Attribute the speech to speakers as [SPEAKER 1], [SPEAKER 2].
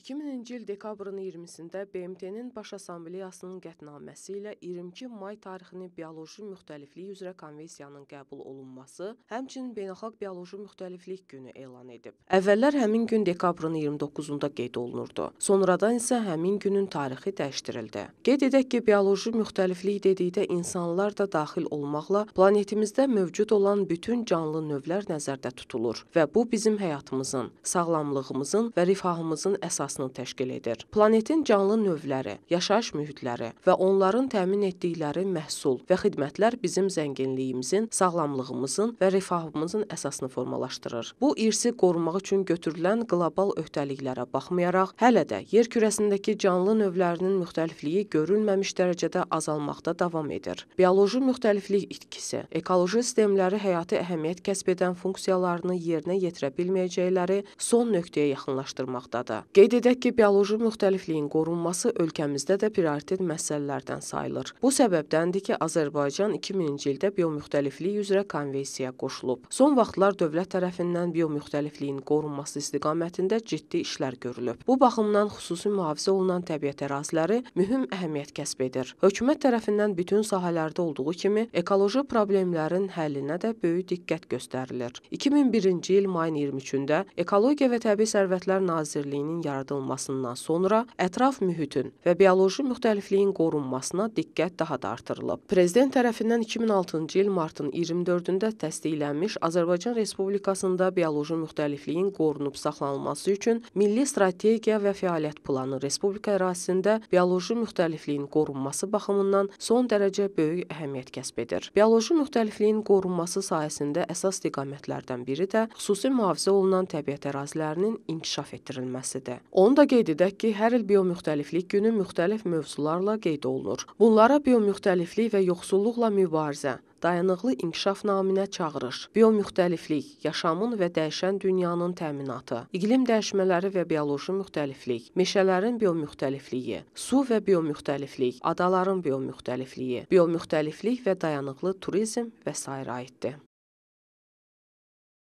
[SPEAKER 1] 2000-ci il dekabrın 20-sində BMT-nin Baş Assambleyasının qətnaməsi ilə 22 may tarixini bioloji müxtəliflik üzrə konvensiyanın qəbul olunması, həmçinin Beynəlxalq Bioloji Müxtəliflik Günü elan edib. Əvvəllər həmin gün dekabrın 29-unda qeyd olunurdu. Sonradan isə həmin günün tarixi dəyişdirildi. Qeyd edək ki, bioloji müxtəliflik dedikdə insanlar da daxil olmaqla planetimizdə mövcud olan bütün canlı növlər nəzərdə tutulur və bu bizim həyatımızın, sağlamlığımızın və rifahımızın əsas əsasını təşkil edir. Planetin canlı növləri, yaşayış mühitləri və onların təmin etdikləri məhsul və xidmətlər bizim zənginliyimizin, sağlamlığımızın və rifahımızın əsasını formalaşdırır. Bu irsi qorumaq üçün götürülən qlobal öhdəliklərə baxmayaraq, hələ də yer kürəsindəki canlı növlərinin müxtəlifliyi görülməmiş dərəcədə azalmaqda davam edir. Bioloji müxtəliflik itkisi, ekoloji sistemləri həyati əhəmiyyət kəsb edən funksiyalarını yerinə yetirə bilməyəcəkləri son nöqtəyə yaxınlaşdırmaqdadır. Qeyd edək ki, bioloji müxtəlifliyin qorunması ölkəmizdə də prioritet məsələlərdən sayılır. Bu səbəbdəndir ki, Azərbaycan 2000-ci ildə biomüxtəliflik üzrə konvensiyaya qoşulub. Son vaxtlar dövlət tərəfindən biomüxtəlifliyin qorunması istiqamətində ciddi işlər görülüb. Bu baxımdan xüsusi mühafizə olunan təbiət əraziləri mühüm əhəmiyyət kəsb edir. Hökumət tərəfindən bütün sahələrdə olduğu kimi ekoloji problemlərin həllinə də böyük diqqət göstərilir. 2001-ci il mayın 23-də Ekologiya və Təbii Sərvətlər Nazirliyinin yaradılması yaradılmasından sonra ətraf mühitin və bioloji müxtəlifliyin qorunmasına diqqət daha da artırılıb. Prezident tərəfindən 2006-cı il martın 24-də təsdiqlənmiş Azərbaycan Respublikasında bioloji müxtəlifliyin qorunub saxlanılması üçün Milli Strategiya və Fəaliyyət Planı Respublika ərazisində bioloji müxtəlifliyin qorunması baxımından son dərəcə böyük əhəmiyyət kəsb edir. Bioloji müxtəlifliyin qorunması sahəsində əsas istiqamətlərdən biri də xüsusi mühafizə olunan təbiət ərazilərinin inkişaf etdirilməsidir. Onu da qeyd edək ki, hər il biomüxtəliflik günü müxtəlif mövzularla qeyd olunur. Bunlara biomüxtəliflik və yoxsulluqla mübarizə, dayanıqlı inkişaf naminə çağırış, biomüxtəliflik, yaşamın və dəyişən dünyanın təminatı, iqlim dəyişmələri və bioloji müxtəliflik, meşələrin biomüxtəlifliyi, su və biomüxtəliflik, adaların biomüxtəlifliyi, biomüxtəliflik və dayanıqlı turizm və s. aiddir.